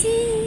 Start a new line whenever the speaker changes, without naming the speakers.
see.